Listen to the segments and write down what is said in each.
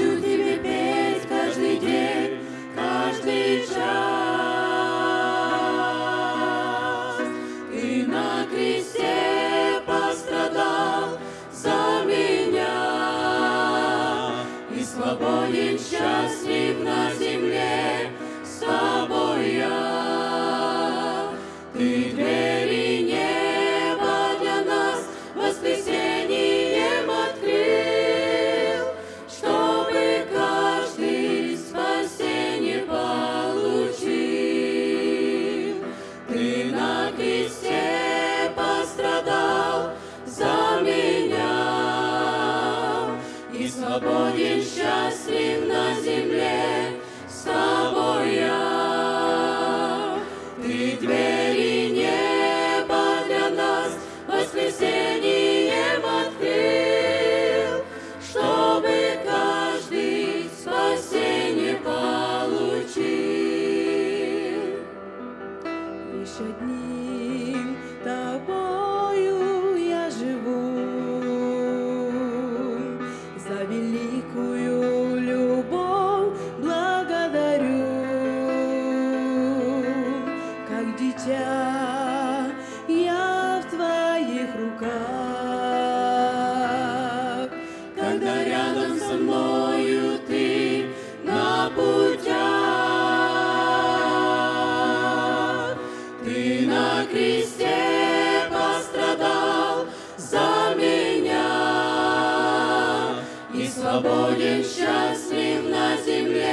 Хочу тебе петь каждый день, каждый час. Ты на кресте пострадал за меня и свободен, счастлив на земле свободен, счастлив на земле с тобой. Ты двери неба для нас воскресением открыл, чтобы каждый спасение получил. Лишь одним дитя я в твоих руках, когда рядом со мною ты на путях. Ты на кресте пострадал за меня и свободен, счастлив на земле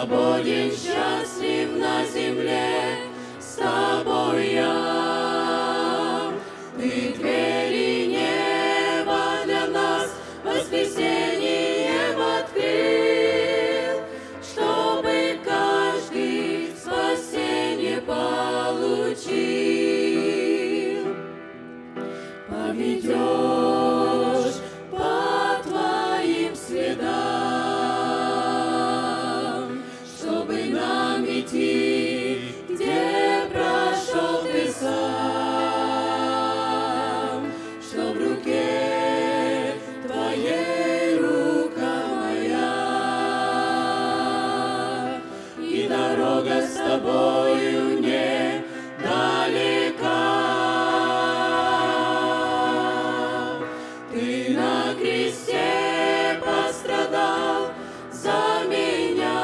свободен, счастлив на земле с тобой я. Ты двери и дорога с тобою не далека. Ты на кресте пострадал за меня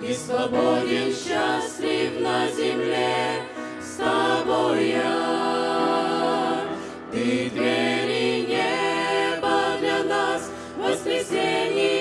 и свободен, счастлив на земле с тобой я. Ты двери неба для нас воскресенье